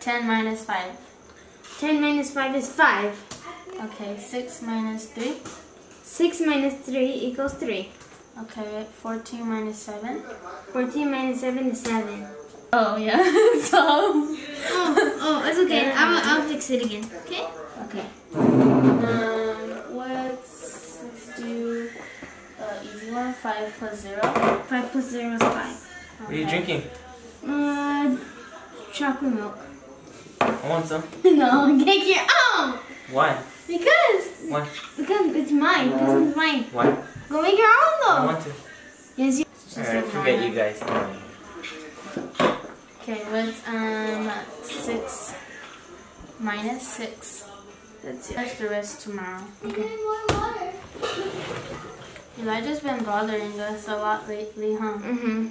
10 minus 5. 10 minus 5 is 5. Okay, 6 minus 3. 6 minus 3 equals 3. Okay, 14 minus 7. 14 minus 7 is 7. Oh, yeah. so. Oh, oh, it's okay. I'll, I'll fix it again. Okay? Okay. Um, let's, let's do uh, easy one. 5 plus 0. 5 plus 0 is 5. What are you drinking? Uh, chocolate milk. I want some. no, get your own! Why? Because, Why? because it's mine. This one's mine. Why? Go make your own though. I though. want to. Yes, you. Alright, forget you guys. Okay, what's um 6 minus 6? That's That's the rest tomorrow. Okay. Elijah's been bothering us a lot lately, huh? Mm-hmm.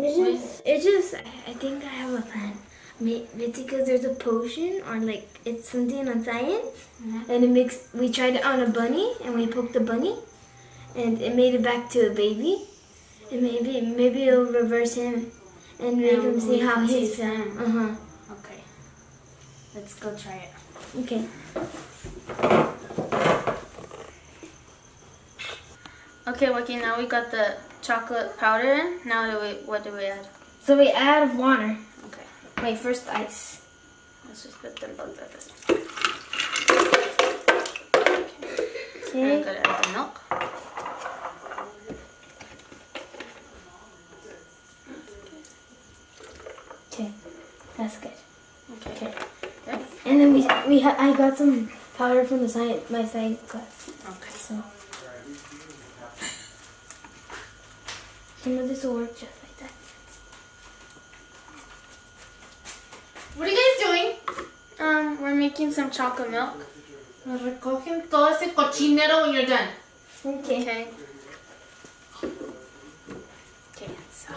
It's just, it's just, I think I have a plan. It's because there's a potion or like it's something on science, Mhm. and it makes. We tried it on a bunny, and we poked the bunny, and it made it back to a baby, and maybe maybe it'll reverse him, and make And him see how he's. Uh huh. Okay. Let's go try it. Okay. Okay, Waki, now we got the chocolate powder in. Now do we, what do we add? So we add water. Okay, Wait, first ice. let's just put them both at this. I'm Okay. gonna add the milk. Okay. That's good. Okay. Good. And then we we ha- I got some powder from the science my science class. Okay. So some of this will work just like that. What are you guys doing? Um, we're making some chocolate milk. Recogen todo ese cochinero when you're done. Okay. Okay. Okay, so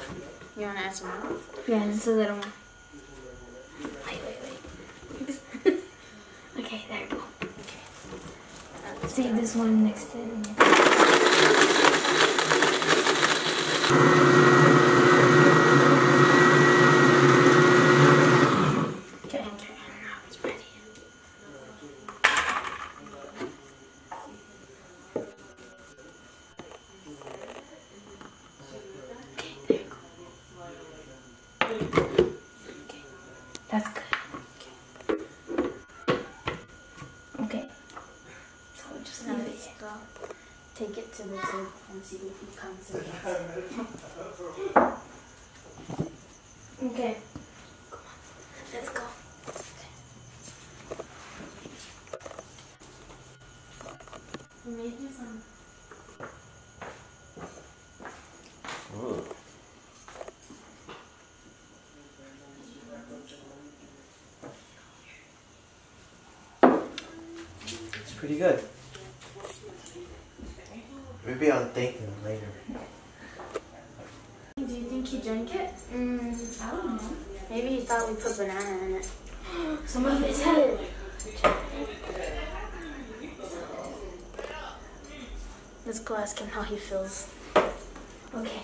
you wanna add some more? Yeah, just a little more. Wait, wait, wait. okay, there you go. Okay. Save this one next to Thank you. Take it to the zoo and see if he comes and. Okay. Let's go. It's pretty good. Maybe I'll thank him later. Do you think he drank it? Mm, I don't know. Maybe he thought we put banana in it. Some of it's head. Let's go ask him how he feels. Okay.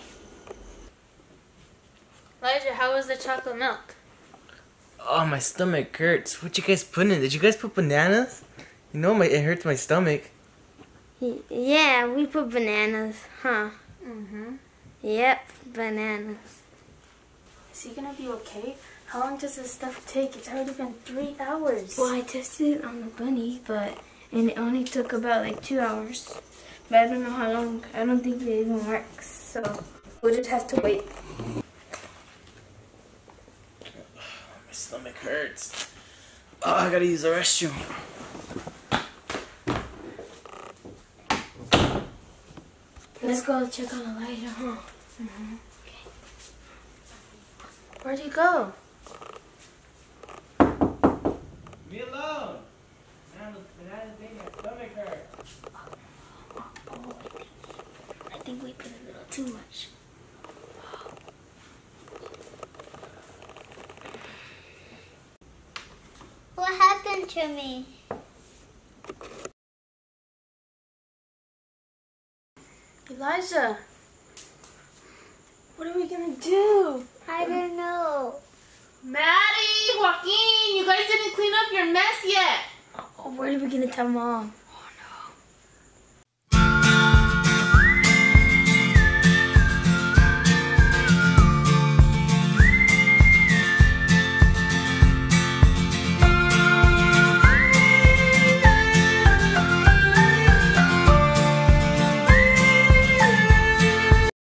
Elijah, how was the chocolate milk? Oh, my stomach hurts. What you guys put in? it? Did you guys put bananas? You know, my it hurts my stomach. Yeah, we put bananas, huh? Mm-hmm. Yep, bananas. Is he gonna be okay? How long does this stuff take? It's already been three hours. Well, I tested it on the bunny, but and it only took about like two hours. But I don't know how long. I don't think it even works. So we'll just have to wait. My stomach hurts. Oh, I gotta use the restroom. Let's go check on Elijah, huh? Mm-hmm. Where'd he go? Me alone. Bananas make my stomach hurt. I think we put a little too much. What happened to me? Elijah! What are we gonna do? I don't know. Maddie! Joaquin, you guys didn't clean up your mess yet. Oh, where are we gonna tell mom?